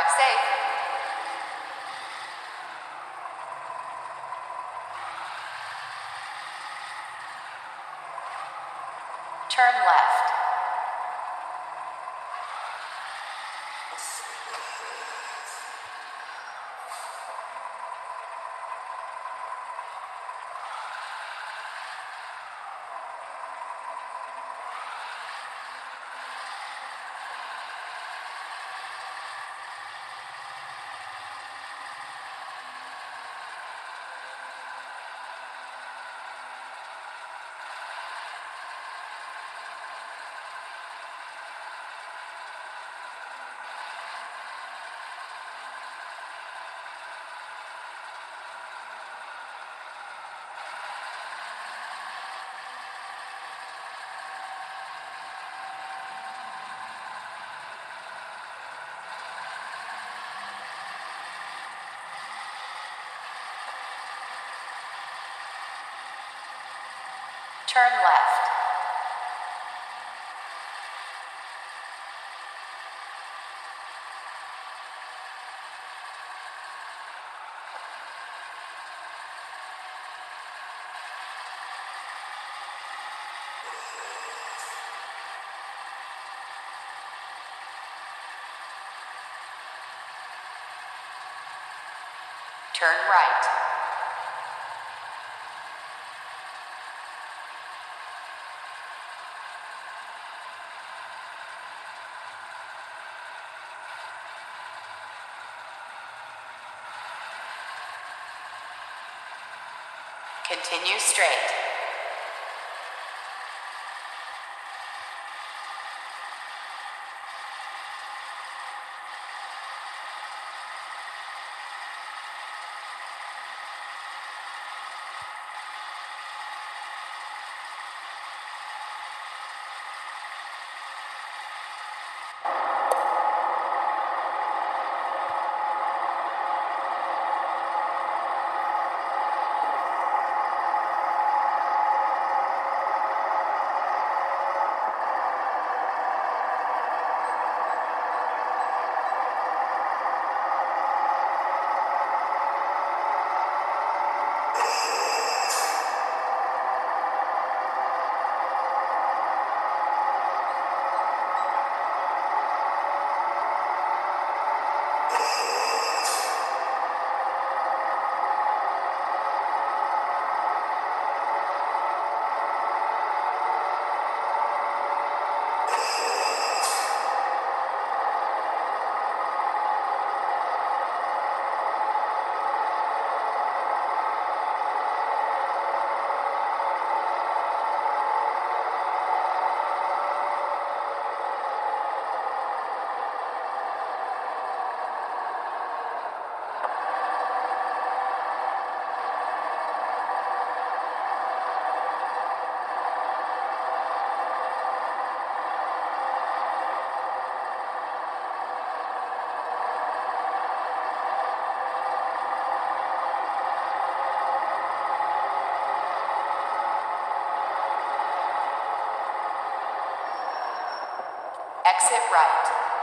Drive safe. Turn left. Turn left. Turn right. Continue straight. Exit right.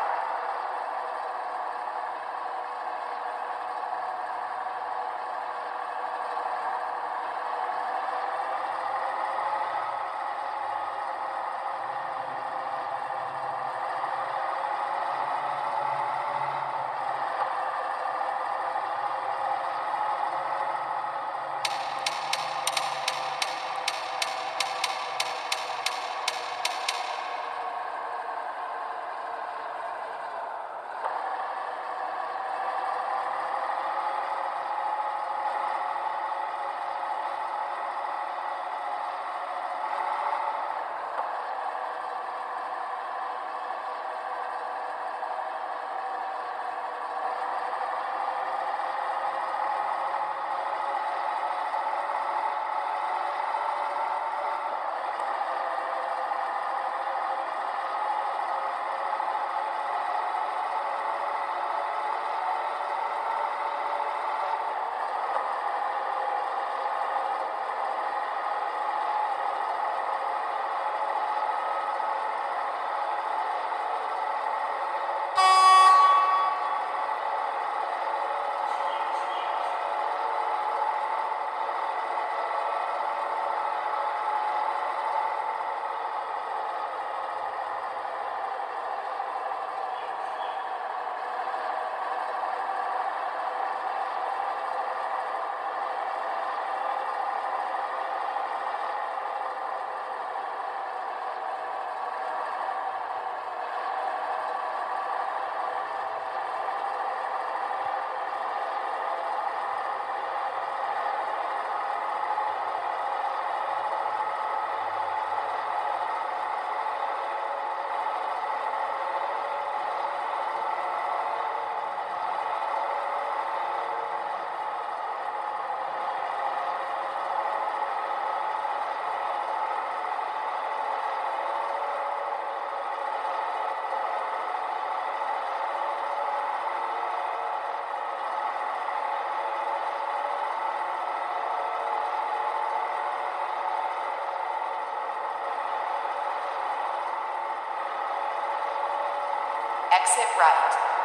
Exit right.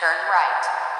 Turn right.